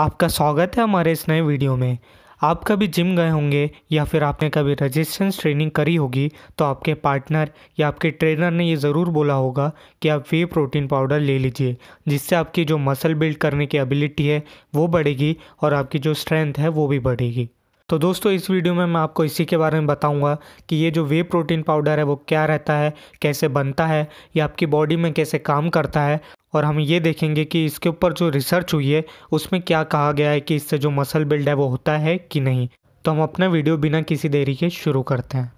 आपका स्वागत है हमारे इस नए वीडियो में। आप कभी जिम गए होंगे या फिर आपने कभी रेजिस्टेंस ट्रेनिंग करी होगी तो आपके पार्टनर या आपके ट्रेनर ने ये ज़रूर बोला होगा कि आप वे प्रोटीन पाउडर ले लीजिए, जिससे आपकी जो मसल बिल्ड करने की एबिलिटी है, वो बढ़ेगी और आपकी जो स्ट्रेंथ है, वो भी बढ़ेगी। तो दोस्तों, इस वीडियो में मैं आपको इसी के बारे में बताऊँगा कि ये जो वे प्रोटीन पाउडर है, वो क्या रहता है, कैसे बनता है, ये आपकी बॉडी में कैसे काम करता है और हम ये देखेंगे कि इसके ऊपर जो रिसर्च हुई है, उसमें क्या कहा गया है कि इससे जो मसल बिल्ड है वो होता है कि नहीं। तो हम अपना वीडियो बिना किसी देरी के शुरू करते हैं।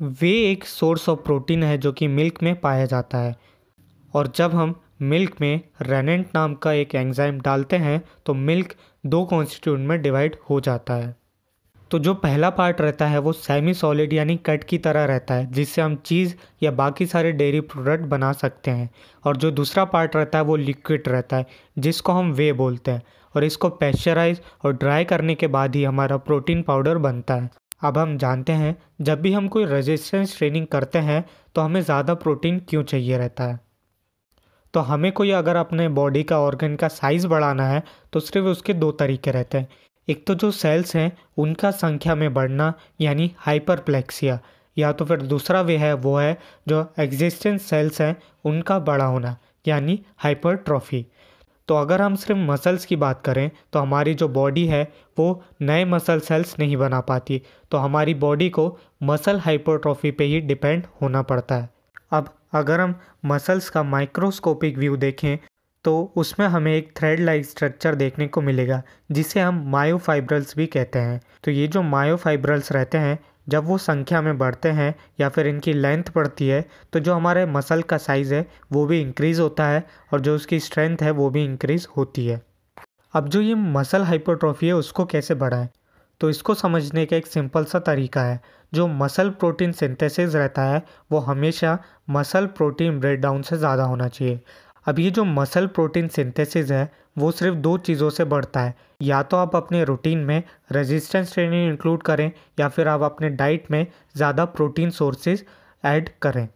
वे एक सोर्स ऑफ़ प्रोटीन है जो कि मिल्क में पाया जाता है। और जब हम मिल्क में रेनेंट नाम का एक एंजाइम डालते हैं तो मिल्क दो कॉन्स्टिट्यूट में डिवाइड हो जाता है। तो जो पहला पार्ट रहता है वो सेमी सॉलिड यानी कट की तरह रहता है, जिससे हम चीज़ या बाकी सारे डेयरी प्रोडक्ट बना सकते हैं। और जो दूसरा पार्ट रहता है वो लिक्विड रहता है, जिसको हम वे बोलते हैं। और इसको पेस्चराइज और ड्राई करने के बाद ही हमारा प्रोटीन पाउडर बनता है। अब हम जानते हैं, जब भी हम कोई रेजिस्टेंस ट्रेनिंग करते हैं तो हमें ज़्यादा प्रोटीन क्यों चाहिए रहता है? तो हमें कोई अगर अपने बॉडी का ऑर्गन का साइज़ बढ़ाना है तो सिर्फ़ उसके दो तरीके रहते हैं। एक तो जो सेल्स हैं, उनका संख्या में बढ़ना, यानी हाइपरप्लेक्सिया या तो फिर दूसरा वे है, वो है जो एग्जिस्टेंस सेल्स हैं, उनका बड़ा होना, यानी हाइपरट्रॉफी तो अगर हम सिर्फ़ मसल्स की बात करें तो हमारी जो बॉडी है, वो नए मसल सेल्स नहीं बना पाती तो हमारी बॉडी को मसल हाइपरट्रॉफी पे ही डिपेंड होना पड़ता है। अब अगर हम मसल्स का माइक्रोस्कोपिक व्यू देखें तो उसमें हमें एक थ्रेड लाइक स्ट्रक्चर देखने को मिलेगा, जिसे हम मायोफाइब्रल्स भी कहते हैं। तो ये जो मायोफाइब्रल्स रहते हैं, जब वो संख्या में बढ़ते हैं या फिर इनकी लेंथ बढ़ती है तो जो हमारे मसल का साइज़ है, वो भी इंक्रीज़ होता है और जो उसकी स्ट्रेंथ है, वो भी इंक्रीज़ होती है। अब जो ये मसल हाइपोट्रॉफी है, उसको कैसे बढ़ाएँ? तो इसको समझने का एक सिंपल सा तरीका है। जो मसल प्रोटीन सिंथेसिस रहता है, वो हमेशा मसल प्रोटीन ब्रेक डाउन से ज़्यादा होना चाहिए। अब ये जो मसल प्रोटीन सिंथेसिस है, वो सिर्फ़ दो चीज़ों से बढ़ता है। या तो आप अपने रूटीन में रेजिस्टेंस ट्रेनिंग इंक्लूड करें, या फिर आप अपने डाइट में ज़्यादा प्रोटीन सोर्सेज ऐड करें।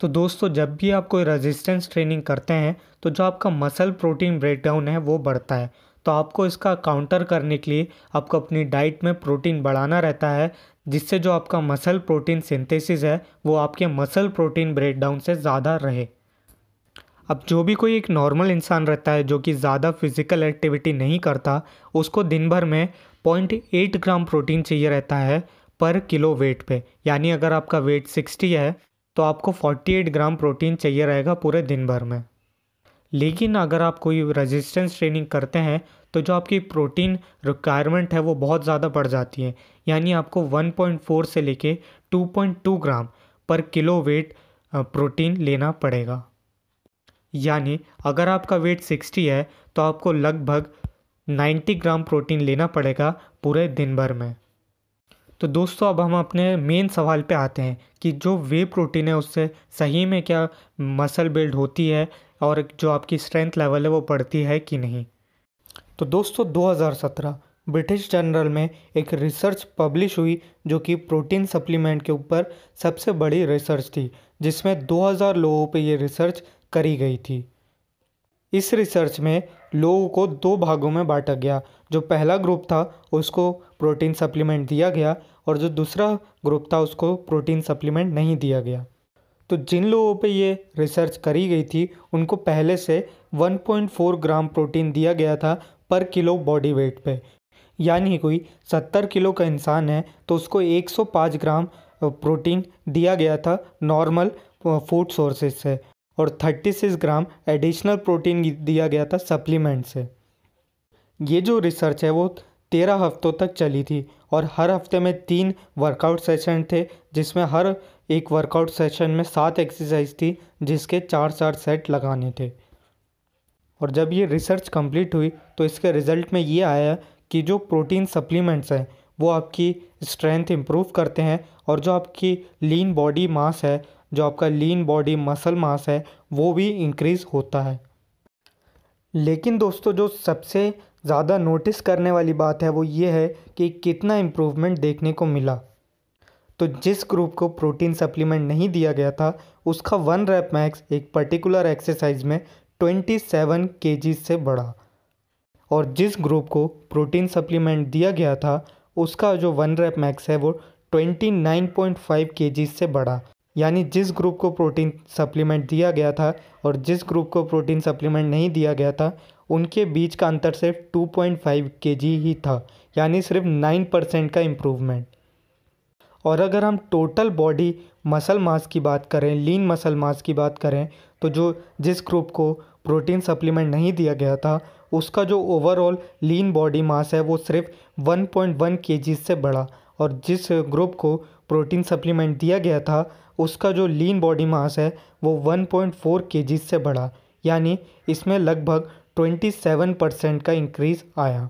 तो दोस्तों, जब भी आप कोई रेजिस्टेंस ट्रेनिंग करते हैं तो जो आपका मसल प्रोटीन ब्रेकडाउन है, वो बढ़ता है। तो आपको इसका काउंटर करने के लिए आपको अपनी डाइट में प्रोटीन बढ़ाना रहता है, जिससे जो आपका मसल प्रोटीन सिंथेसिस है, वो आपके मसल प्रोटीन ब्रेकडाउन से ज़्यादा रहे। अब जो भी कोई एक नॉर्मल इंसान रहता है, जो कि ज़्यादा फ़िज़िकल एक्टिविटी नहीं करता, उसको दिन भर में पॉइंट एट ग्राम प्रोटीन चाहिए रहता है पर किलो वेट पे। यानी अगर आपका वेट सिक्सटी है तो आपको फोर्टी एट ग्राम प्रोटीन चाहिए रहेगा पूरे दिन भर में। लेकिन अगर आप कोई रेजिस्टेंस ट्रेनिंग करते हैं तो जो आपकी प्रोटीन रिक्वायरमेंट है, वो बहुत ज़्यादा बढ़ जाती है। यानी आपको 1.4 से लेके 2.2 ग्राम पर किलो वेट प्रोटीन लेना पड़ेगा। यानी अगर आपका वेट सिक्सटी है तो आपको लगभग नाइन्टी ग्राम प्रोटीन लेना पड़ेगा पूरे दिन भर में। तो दोस्तों, अब हम अपने मेन सवाल पे आते हैं कि जो वे प्रोटीन है, उससे सही में क्या मसल बिल्ड होती है और जो आपकी स्ट्रेंथ लेवल है, वो बढ़ती है कि नहीं? तो दोस्तों 2017 ब्रिटिश जर्नल में एक रिसर्च पब्लिश हुई, जो कि प्रोटीन सप्लीमेंट के ऊपर सबसे बड़ी रिसर्च थी, जिसमें 2000 लोगों पे ये रिसर्च करी गई थी। इस रिसर्च में लोगों को दो भागों में बांटा गया। जो पहला ग्रुप था, उसको प्रोटीन सप्लीमेंट दिया गया और जो दूसरा ग्रुप था, उसको प्रोटीन सप्लीमेंट नहीं दिया गया। तो जिन लोगों पे ये रिसर्च करी गई थी, उनको पहले से 1.4 ग्राम प्रोटीन दिया गया था पर किलो बॉडी वेट पे। यानी कोई 70 किलो का इंसान है तो उसको 105 ग्राम प्रोटीन दिया गया था नॉर्मल फ़ूड सोर्सेज से। और 36 ग्राम एडिशनल प्रोटीन दिया गया था सप्लीमेंट से। ये जो रिसर्च है वो तेरह हफ्तों तक चली थी और हर हफ़्ते में तीन वर्कआउट सेशन थे, जिसमें हर एक वर्कआउट सेशन में सात एक्सरसाइज थी, जिसके चार चार सेट लगाने थे। और जब ये रिसर्च कंप्लीट हुई तो इसके रिज़ल्ट में ये आया कि जो प्रोटीन सप्लीमेंट्स हैं, वो आपकी स्ट्रेंथ इम्प्रूव करते हैं और जो आपकी लीन बॉडी मास है जो आपका लीन बॉडी मसल मास है, वो भी इंक्रीज़ होता है। लेकिन दोस्तों, जो सबसे ज़्यादा नोटिस करने वाली बात है, वो ये है कि कितना इम्प्रूवमेंट देखने को मिला। तो जिस ग्रुप को प्रोटीन सप्लीमेंट नहीं दिया गया था, उसका वन रैप मैक्स एक पर्टिकुलर एक्सरसाइज में ट्वेंटी सेवन के से बढ़ा। और जिस ग्रुप को प्रोटीन सप्लीमेंट दिया गया था, उसका जो वन रैप मैक्स है, वो 29.5 केजी से बढ़ा। यानी जिस ग्रुप को प्रोटीन सप्लीमेंट दिया गया था और जिस ग्रुप को प्रोटीन सप्लीमेंट नहीं दिया गया था, उनके बीच का अंतर सिर्फ़ 2.5 केजी ही था, यानी सिर्फ़ 9 परसेंट का इम्प्रूवमेंट और अगर हम टोटल बॉडी मसल मास की बात करें लीन मसल मास की बात करें तो जो जिस ग्रुप को प्रोटीन सप्लीमेंट नहीं दिया गया था, उसका जो ओवरऑल लीन बॉडी मास है वो सिर्फ़ 1.1 पॉइंट से बढ़ा। और जिस ग्रुप को प्रोटीन सप्लीमेंट दिया गया था, उसका जो लीन बॉडी मास है, वो 1.4 पॉइंट से बढ़ा, यानी इसमें लगभग 27 परसेंट का इंक्रीज़ आया।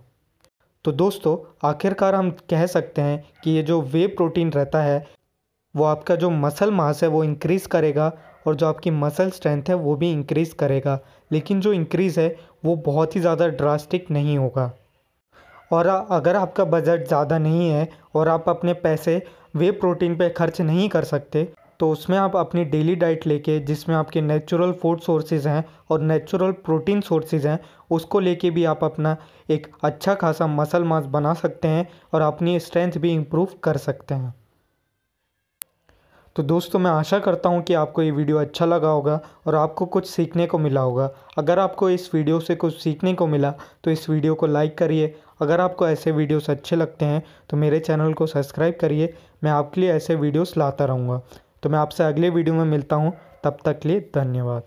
तो दोस्तों, आखिरकार हम कह सकते हैं कि ये जो वे प्रोटीन रहता है, वो आपका जो मसल मास है, वो इंक्रीज़ करेगा और जो आपकी मसल स्ट्रेंथ है, वो भी इंक्रीज़ करेगा। लेकिन जो इंक्रीज़ है, वो बहुत ही ज़्यादा ड्रास्टिक नहीं होगा। और अगर आपका बजट ज़्यादा नहीं है और आप अपने पैसे वे प्रोटीन पे खर्च नहीं कर सकते तो उसमें आप अपनी डेली डाइट लेके, जिसमें आपके नेचुरल फ़ूड सोर्सेज हैं और नेचुरल प्रोटीन सोर्सेज हैं, उसको लेके भी आप अपना एक अच्छा खासा मसल मास बना सकते हैं और अपनी स्ट्रेंथ भी इम्प्रूव कर सकते हैं। तो दोस्तों, मैं आशा करता हूँ कि आपको ये वीडियो अच्छा लगा होगा और आपको कुछ सीखने को मिला होगा। अगर आपको इस वीडियो से कुछ सीखने को मिला तो इस वीडियो को लाइक करिए अगर आपको ऐसे वीडियोस अच्छे लगते हैं तो मेरे चैनल को सब्सक्राइब करिए। मैं आपके लिए ऐसे वीडियोस लाता रहूँगा। तो मैं आपसे अगले वीडियो में मिलता हूँ। तब तक लिए धन्यवाद।